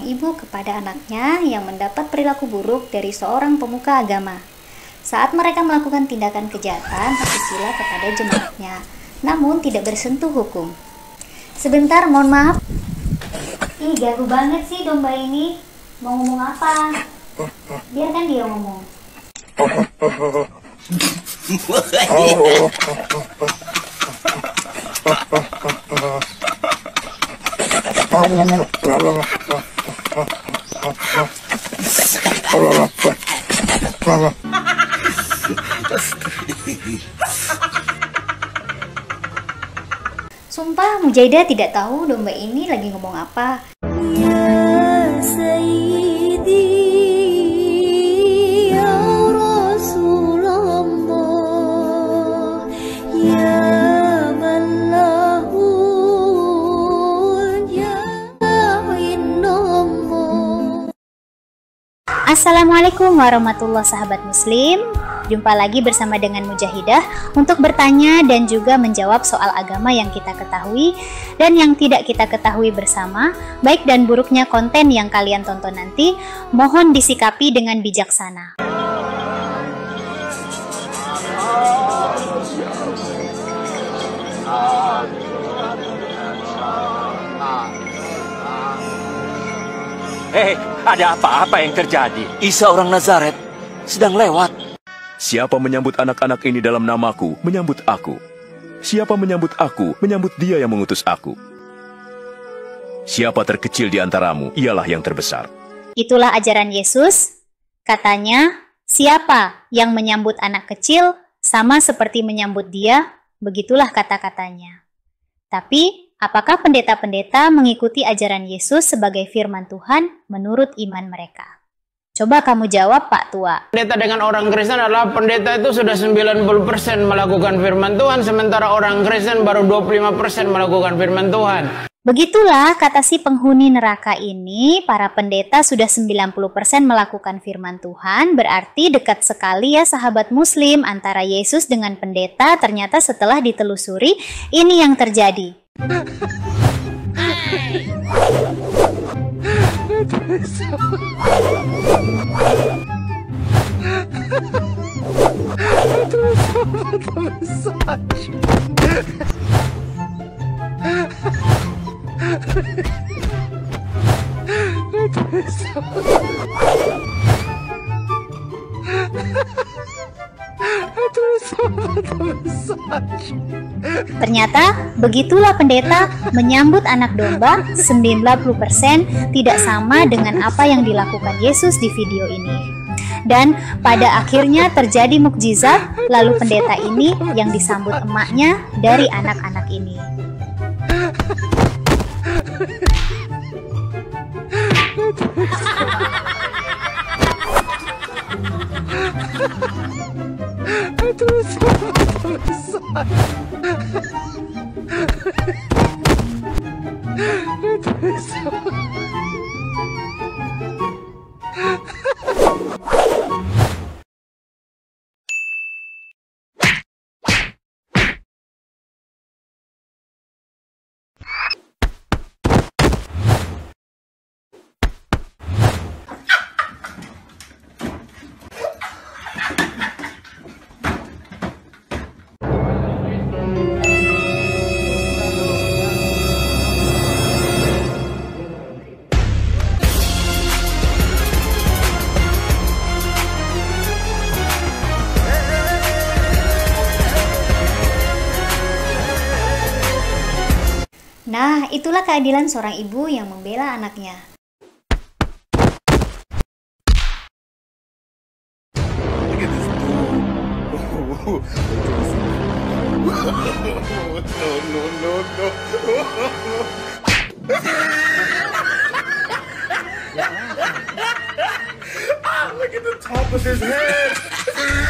seorang ibu kepada anaknya yang mendapat perilaku buruk dari seorang pemuka agama. Saat mereka melakukan tindakan kejahatan asusila kepada jemaatnya, namun tidak bersentuh hukum. Sebentar, mohon maaf. Ih, gagu banget sih domba ini. Mau ngomong apa? Biarkan dia ngomong. Sumpah Mujaida tidak tahu domba ini lagi ngomong apa. Ya Assalamualaikum warahmatullahi sahabat muslim Jumpa lagi bersama dengan Mujahidah untuk bertanya dan juga menjawab soal agama yang kita ketahui dan yang tidak kita ketahui bersama, baik dan buruknya konten yang kalian tonton nanti, mohon disikapi dengan bijaksana. Hei, ada apa-apa yang terjadi? Isa orang Nazaret sedang lewat. Siapa menyambut anak-anak ini dalam namaku, menyambut aku. Siapa menyambut aku, menyambut dia yang mengutus aku. Siapa terkecil di antaramu, ialah yang terbesar. Itulah ajaran Yesus. Katanya, siapa yang menyambut anak kecil sama seperti menyambut dia, begitulah kata-katanya. Tapi, apakah pendeta-pendeta mengikuti ajaran Yesus sebagai firman Tuhan menurut iman mereka? Coba kamu jawab, Pak Tua. Pendeta dengan orang Kristen adalah pendeta itu sudah 90% melakukan firman Tuhan, sementara orang Kristen baru 25% melakukan firman Tuhan. Begitulah kata si penghuni neraka ini, para pendeta sudah 90% melakukan firman Tuhan, berarti dekat sekali ya sahabat muslim antara Yesus dengan pendeta, ternyata setelah ditelusuri, ini yang terjadi. 哎！哎！哎！哎！哎！哎！哎！哎！哎！哎！哎！哎！哎！哎！哎！Ternyata begitulah pendeta menyambut anak domba 90% tidak sama dengan apa yang dilakukan Yesus di video ini. Dan pada akhirnya terjadi mukjizat, lalu pendeta ini yang disambut emaknya dari anak-anak ini. 哈哈哈！Nah, itulah keadilan seorang ibu yang membela anaknya. Ah, look at the top of his head.